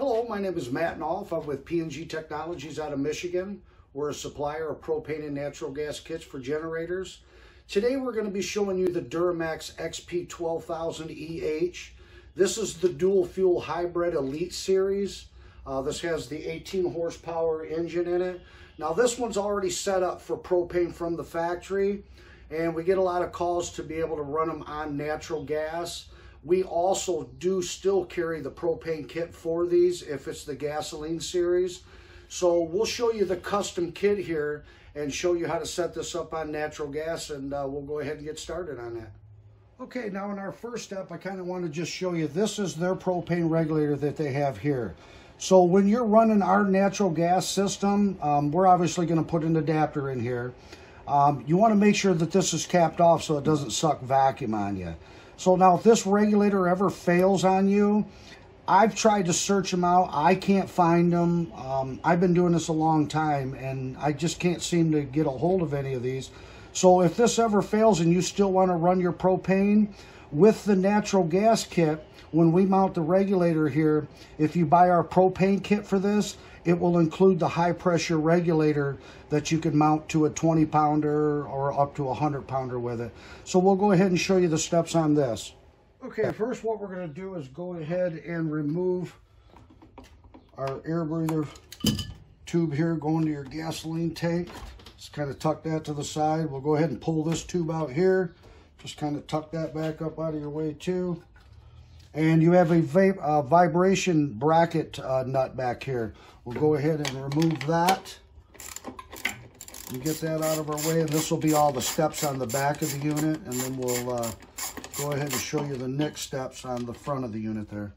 Hello, my name is Matt Nolff. I'm with PNG Technologies out of Michigan. We're a supplier of propane and natural gas kits for generators. Today we're going to be showing you the DuroMax XP12000EH. This is the dual fuel hybrid elite series. Uh, this has the 18 horsepower engine in it. Now this one's already set up for propane from the factory and we get a lot of calls to be able to run them on natural gas. We also do still carry the propane kit for these if it's the gasoline series. So we'll show you the custom kit here and show you how to set this up on natural gas and uh, we'll go ahead and get started on that. Okay, now in our first step, I kind of want to just show you, this is their propane regulator that they have here. So when you're running our natural gas system, um, we're obviously going to put an adapter in here. Um, you want to make sure that this is capped off so it doesn't suck vacuum on you. So now if this regulator ever fails on you, I've tried to search them out. I can't find them. Um, I've been doing this a long time and I just can't seem to get a hold of any of these. So if this ever fails and you still want to run your propane with the natural gas kit, when we mount the regulator here, if you buy our propane kit for this, it will include the high pressure regulator that you can mount to a 20 pounder or up to a 100 pounder with it. So we'll go ahead and show you the steps on this. Okay, first what we're going to do is go ahead and remove our air breather tube here going to your gasoline tank. Just kind of tuck that to the side. We'll go ahead and pull this tube out here. Just kind of tuck that back up out of your way too. And you have a uh, vibration bracket uh, nut back here. We'll go ahead and remove that. And get that out of our way. And this will be all the steps on the back of the unit. And then we'll uh, go ahead and show you the next steps on the front of the unit there.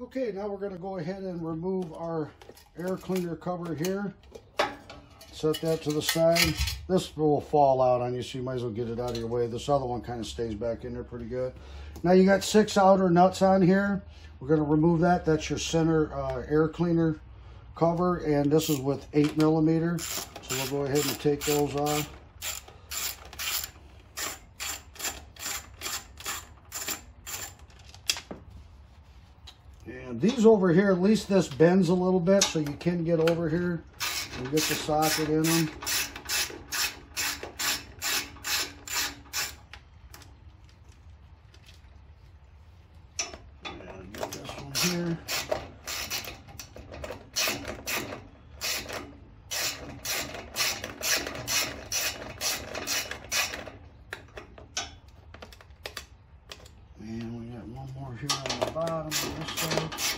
Okay, now we're going to go ahead and remove our air cleaner cover here. Set that to the side. This will fall out on you, so you might as well get it out of your way. This other one kind of stays back in there pretty good. Now you got six outer nuts on here. We're going to remove that. That's your center uh, air cleaner cover, and this is with 8 millimeter. So we'll go ahead and take those off. And these over here, at least this bends a little bit, so you can get over here and get the socket in them. here. And we got one more here on the bottom of this side.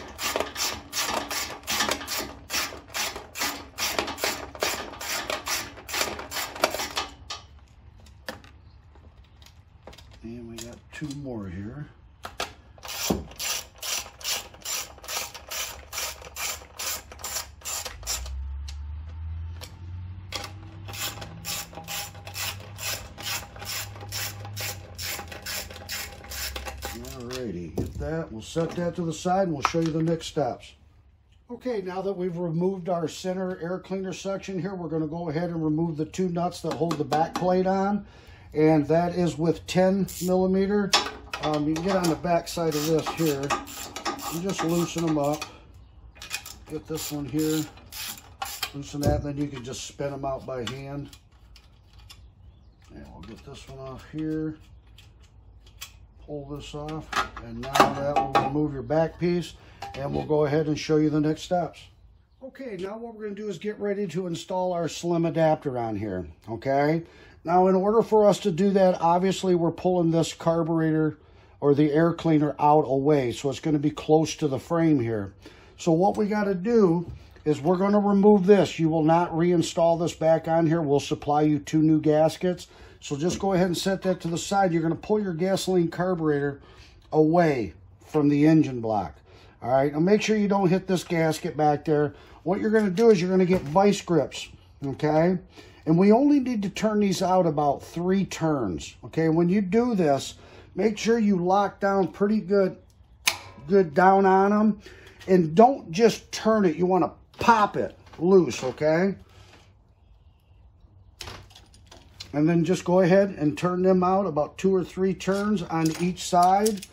And we got two more here. Alrighty, get that. We'll set that to the side and we'll show you the next steps. Okay, now that we've removed our center air cleaner section here, we're going to go ahead and remove the two nuts that hold the back plate on. And that is with 10 millimeter. Um, you can get on the back side of this here. and just loosen them up. Get this one here. Loosen that, and then you can just spin them out by hand. And we'll get this one off here pull this off and now that will remove your back piece and we'll go ahead and show you the next steps. Okay, now what we're going to do is get ready to install our slim adapter on here, okay? Now in order for us to do that, obviously we're pulling this carburetor or the air cleaner out away, so it's going to be close to the frame here. So what we got to do is we're going to remove this. You will not reinstall this back on here. We'll supply you two new gaskets. So just go ahead and set that to the side. You're going to pull your gasoline carburetor away from the engine block. All right, now make sure you don't hit this gasket back there. What you're going to do is you're going to get vice grips, okay? And we only need to turn these out about three turns, okay? When you do this, make sure you lock down pretty good, good down on them. And don't just turn it. You want to pop it loose, okay? And then just go ahead and turn them out about two or three turns on each side.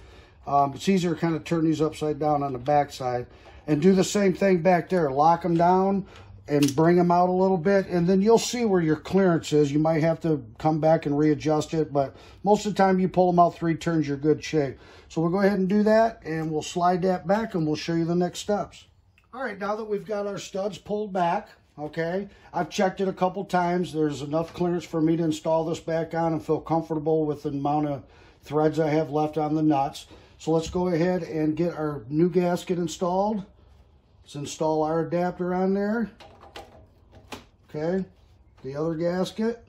Um, it's easier to kind of turn these upside down on the back side. and do the same thing back there. Lock them down and bring them out a little bit, and then you'll see where your clearance is. You might have to come back and readjust it, but most of the time you pull them out three turns, you're good shape. So we'll go ahead and do that, and we'll slide that back, and we'll show you the next steps. All right, now that we've got our studs pulled back, okay, I've checked it a couple times. There's enough clearance for me to install this back on and feel comfortable with the amount of threads I have left on the nuts. So let's go ahead and get our new gasket installed. Let's install our adapter on there. Okay, the other gasket.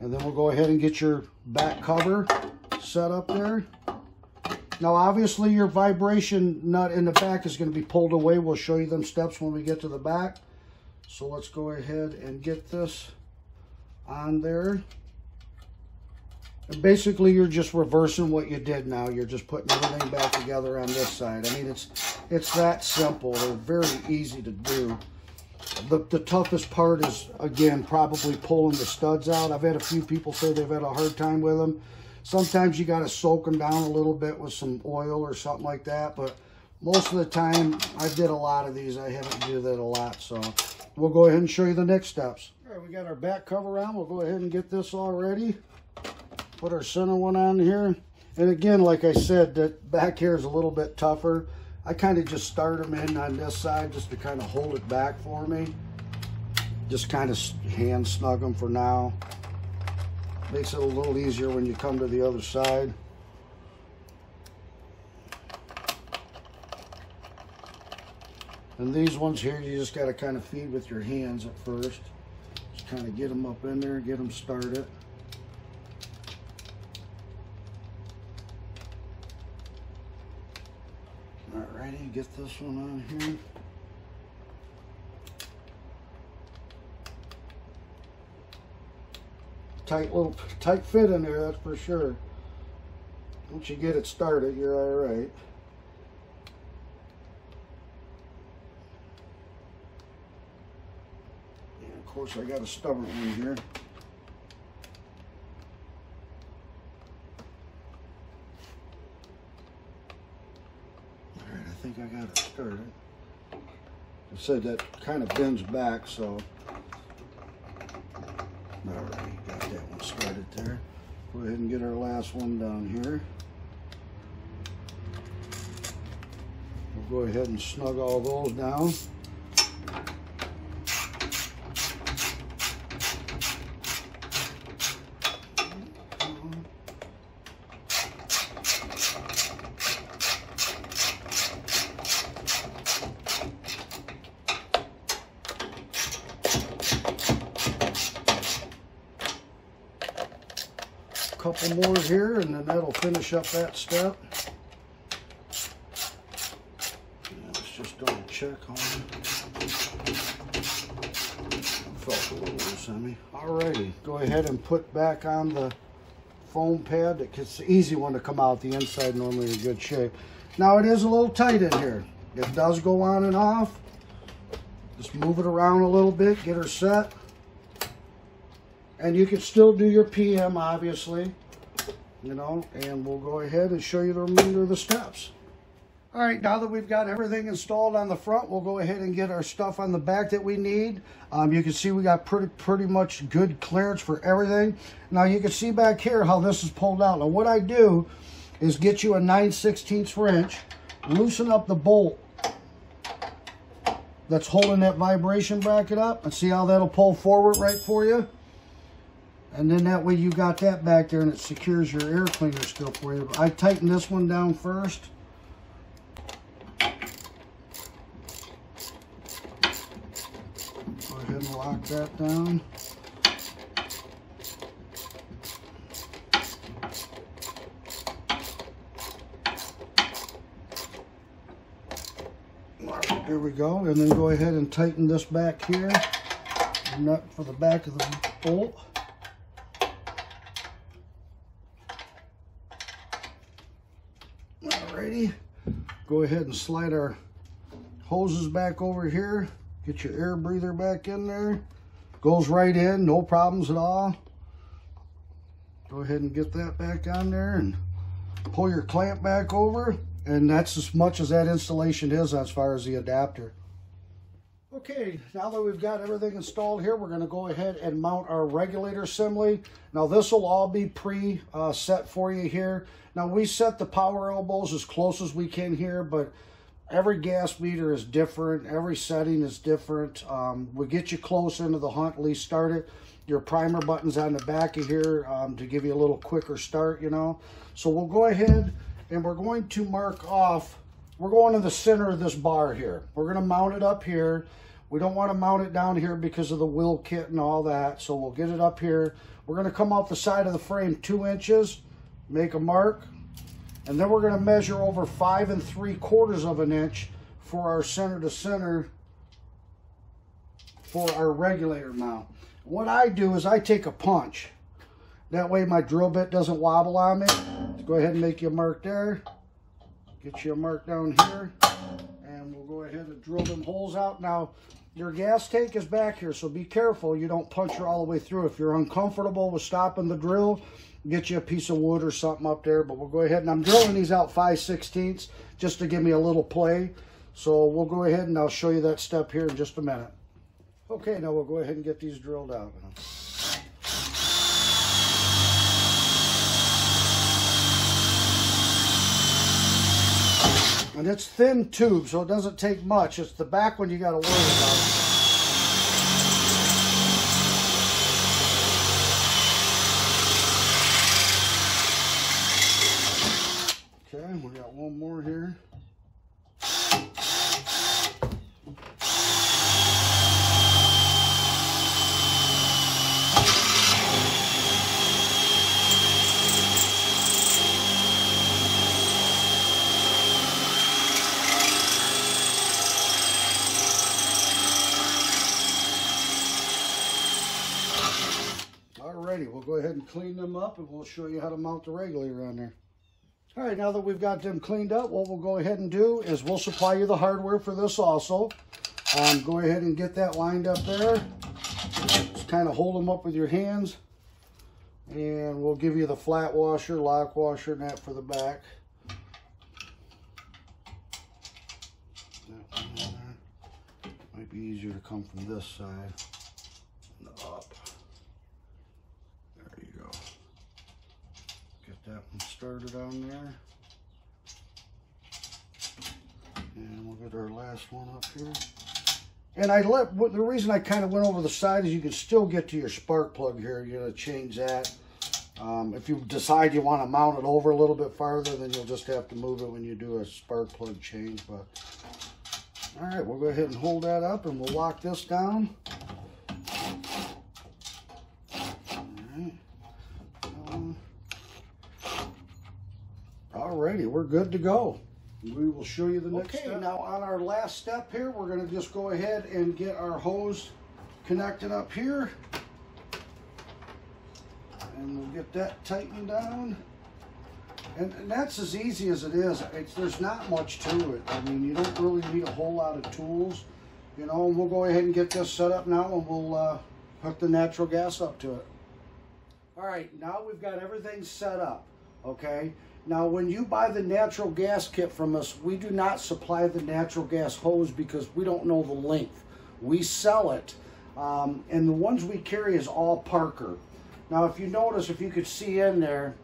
And then we'll go ahead and get your back cover set up there. Now, obviously, your vibration nut in the back is going to be pulled away. We'll show you them steps when we get to the back. So let's go ahead and get this on there. And basically, you're just reversing what you did now. You're just putting everything back together on this side. I mean, it's it's that simple. They're very easy to do. The, the toughest part is, again, probably pulling the studs out. I've had a few people say they've had a hard time with them. Sometimes you got to soak them down a little bit with some oil or something like that. But most of the time, I did a lot of these. I haven't do that a lot. So we'll go ahead and show you the next steps. All right, we got our back cover on. We'll go ahead and get this all ready. Put our center one on here. And again, like I said, that back here is a little bit tougher. I kind of just start them in on this side just to kind of hold it back for me. Just kind of hand snug them for now. Makes it a little easier when you come to the other side. And these ones here, you just got to kind of feed with your hands at first. Just kind of get them up in there, get them started. Alrighty, get this one on here. tight little tight fit in there, that's for sure. Once you get it started, you're all right. And of course, I got a stubborn one here. All right, I think I got it started. I said that kind of bends back, so all right, got that one started there. Go ahead and get our last one down here. We'll go ahead and snug all those down. Couple more here and then that'll finish up that step. let's just double check on. Felt a little loose on me. Alrighty, go ahead and put back on the foam pad. It's the easy one to come out. The inside normally in good shape. Now it is a little tight in here. It does go on and off. Just move it around a little bit, get her set. And you can still do your PM, obviously, you know, and we'll go ahead and show you the remainder of the steps. All right, now that we've got everything installed on the front, we'll go ahead and get our stuff on the back that we need. Um, you can see we got pretty pretty much good clearance for everything. Now you can see back here how this is pulled out. Now what I do is get you a 9 16 wrench, loosen up the bolt that's holding that vibration bracket up, and see how that'll pull forward right for you. And then that way you got that back there and it secures your air cleaner still for you. I tighten this one down first. Go ahead and lock that down. there we go. And then go ahead and tighten this back here. Nut for the back of the bolt. Alrighty, go ahead and slide our hoses back over here. Get your air breather back in there. Goes right in, no problems at all. Go ahead and get that back on there and pull your clamp back over. And that's as much as that installation is as far as the adapter. Okay, now that we've got everything installed here, we're going to go ahead and mount our regulator assembly. Now this will all be pre-set uh, for you here. Now we set the power elbows as close as we can here, but every gas meter is different. Every setting is different. Um, we get you close into the hunt, at least start it. Your primer button's on the back of here um, to give you a little quicker start, you know. So we'll go ahead and we're going to mark off we're going to the center of this bar here. We're going to mount it up here. We don't want to mount it down here because of the wheel kit and all that. So we'll get it up here. We're going to come off the side of the frame two inches, make a mark, and then we're going to measure over five and three quarters of an inch for our center to center for our regulator mount. What I do is I take a punch. That way my drill bit doesn't wobble on me. Let's go ahead and make you a mark there. Get you a mark down here. And we'll go ahead and drill them holes out. Now, your gas tank is back here, so be careful you don't punch her all the way through. If you're uncomfortable with stopping the drill, get you a piece of wood or something up there. But we'll go ahead and I'm drilling these out 5 16ths just to give me a little play. So we'll go ahead and I'll show you that step here in just a minute. Okay, now we'll go ahead and get these drilled out. And it's thin tube, so it doesn't take much. It's the back one you got to worry about. Okay, we got one more here. Alrighty, we'll go ahead and clean them up and we'll show you how to mount the regulator on there. All right, now that we've got them cleaned up, what we'll go ahead and do is we'll supply you the hardware for this also. Um, go ahead and get that lined up there. Just kind of hold them up with your hands. And we'll give you the flat washer, lock washer, and that for the back. Might be easier to come from this side. That one started on there. And we'll get our last one up here. And I let, the reason I kind of went over the side is you can still get to your spark plug here. You're going to change that. Um, if you decide you want to mount it over a little bit farther, then you'll just have to move it when you do a spark plug change. But All right, we'll go ahead and hold that up and we'll lock this down. Alrighty, we're good to go. We will show you the next okay, step. now on our last step here, we're going to just go ahead and get our hose connected up here. And we'll get that tightened down. And, and that's as easy as it is. It's, there's not much to it. I mean, you don't really need a whole lot of tools. You know, and we'll go ahead and get this set up now and we'll uh, hook the natural gas up to it. All right, now we've got everything set up, okay? Now, when you buy the natural gas kit from us, we do not supply the natural gas hose because we don't know the length. We sell it, um, and the ones we carry is all Parker. Now, if you notice, if you could see in there,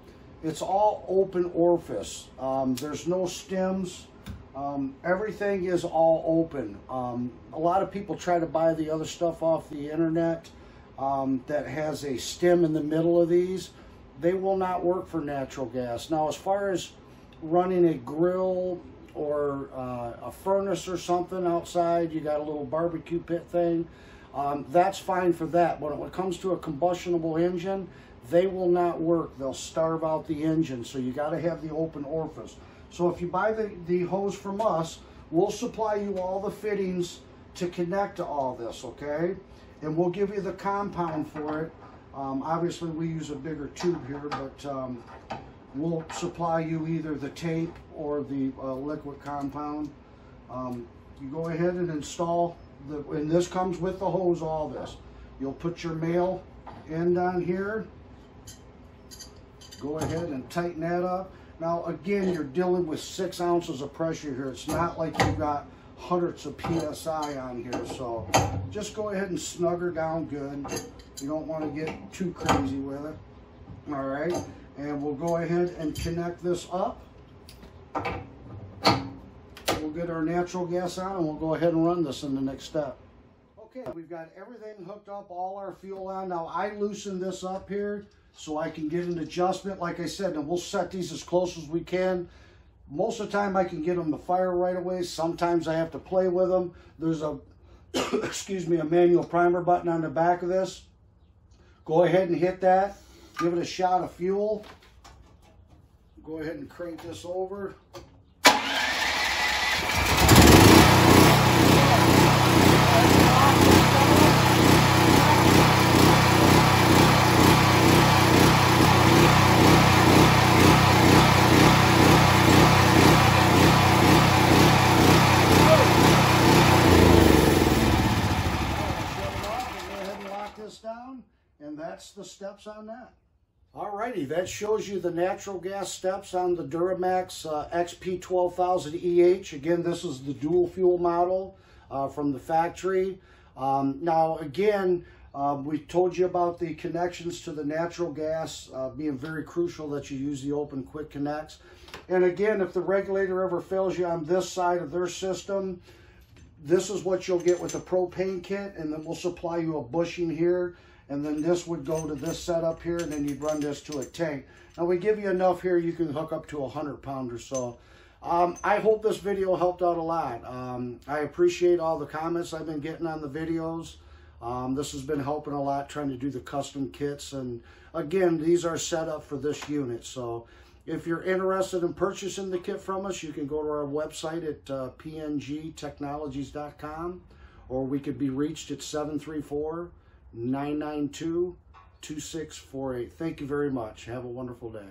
it's all open orifice. Um, there's no stems. Um, everything is all open. Um, a lot of people try to buy the other stuff off the internet um, that has a stem in the middle of these they will not work for natural gas. Now, as far as running a grill or uh, a furnace or something outside, you got a little barbecue pit thing, um, that's fine for that. But when it comes to a combustionable engine, they will not work. They'll starve out the engine. So you got to have the open orifice. So if you buy the, the hose from us, we'll supply you all the fittings to connect to all this, okay? And we'll give you the compound for it. Um, obviously, we use a bigger tube here, but um, we'll supply you either the tape or the uh, liquid compound. Um, you go ahead and install, the, and this comes with the hose, all this. You'll put your male end on here. Go ahead and tighten that up. Now, again, you're dealing with six ounces of pressure here. It's not like you've got hundreds of PSI on here. So just go ahead and snug her down good. You don't want to get too crazy with it. All right. And we'll go ahead and connect this up. We'll get our natural gas on and we'll go ahead and run this in the next step. Okay, we've got everything hooked up, all our fuel on. Now I loosen this up here so I can get an adjustment. Like I said, and we'll set these as close as we can. Most of the time I can get them to fire right away. Sometimes I have to play with them. There's a, excuse me, a manual primer button on the back of this. Go ahead and hit that. Give it a shot of fuel. Go ahead and crank this over. down, and that's the steps on that. Alrighty, that shows you the natural gas steps on the DuroMax uh, XP12000EH. Again, this is the dual fuel model uh, from the factory. Um, now, again, uh, we told you about the connections to the natural gas uh, being very crucial that you use the open quick connects. And again, if the regulator ever fails you on this side of their system, this is what you'll get with the propane kit, and then we'll supply you a bushing here, and then this would go to this setup here, and then you'd run this to a tank. Now, we give you enough here, you can hook up to a 100 pound or so. Um, I hope this video helped out a lot. Um, I appreciate all the comments I've been getting on the videos. Um, this has been helping a lot trying to do the custom kits. And again, these are set up for this unit. So if you're interested in purchasing the kit from us, you can go to our website at uh, pngtechnologies.com or we could be reached at 734 992 2648. Thank you very much. Have a wonderful day.